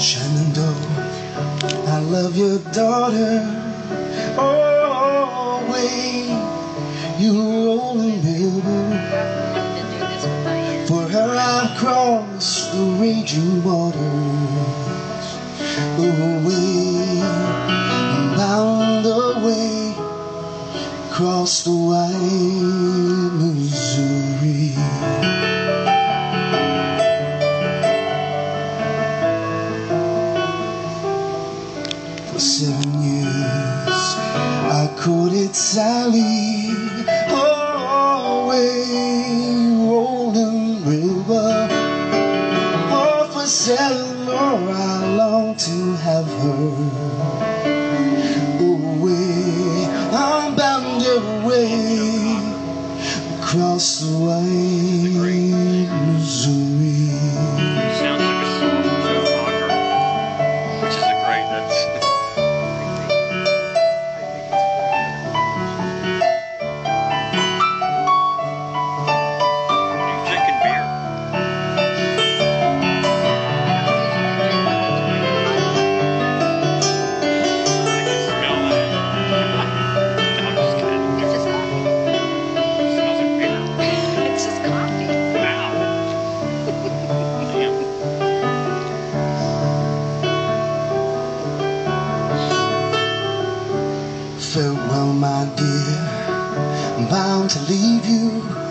Shenandoah, I love your daughter. Oh, way you rolling river. For her I cross the raging waters. Away, bound away, across the wide Missouri. Seven years I courted Sally away rolling river. Oh, for more I long to have her away. I'm bound away across the wide farewell, my dear. I'm bound to leave you.